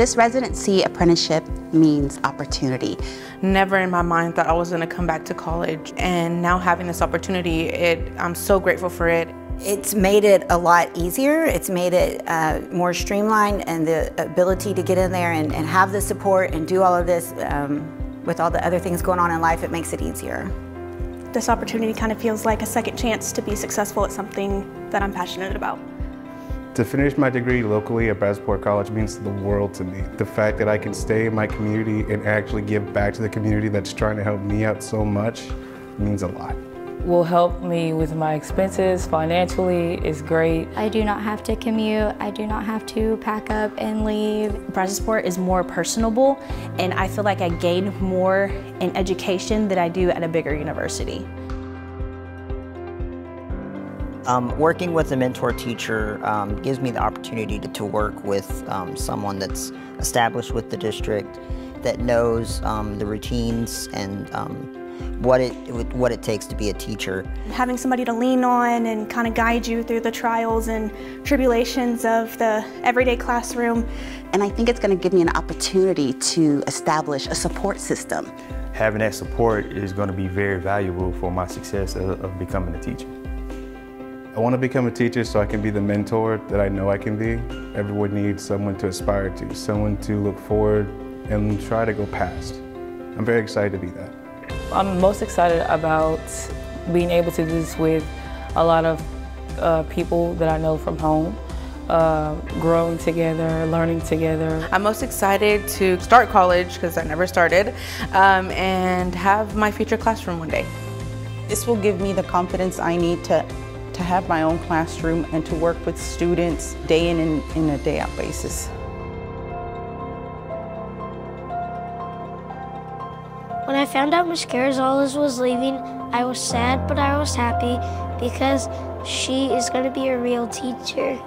This residency apprenticeship means opportunity. Never in my mind thought I was going to come back to college and now having this opportunity, it, I'm so grateful for it. It's made it a lot easier. It's made it uh, more streamlined and the ability to get in there and, and have the support and do all of this um, with all the other things going on in life, it makes it easier. This opportunity kind of feels like a second chance to be successful at something that I'm passionate about. To finish my degree locally at Brazosport College means the world to me. The fact that I can stay in my community and actually give back to the community that's trying to help me out so much means a lot will help me with my expenses financially is great. I do not have to commute. I do not have to pack up and leave. Brazosport is more personable and I feel like I gain more in education than I do at a bigger university. Um, working with a mentor teacher um, gives me the opportunity to, to work with um, someone that's established with the district, that knows um, the routines and um, what it what it takes to be a teacher. Having somebody to lean on and kind of guide you through the trials and tribulations of the everyday classroom. And I think it's going to give me an opportunity to establish a support system. Having that support is going to be very valuable for my success of, of becoming a teacher. I want to become a teacher so I can be the mentor that I know I can be. Everyone needs someone to aspire to, someone to look forward and try to go past. I'm very excited to be that. I'm most excited about being able to do this with a lot of uh, people that I know from home. Uh, growing together, learning together. I'm most excited to start college because I never started um, and have my future classroom one day. This will give me the confidence I need to, to have my own classroom and to work with students day in and in a day out basis. When I found out Miss Carrizales was leaving, I was sad, but I was happy because she is going to be a real teacher.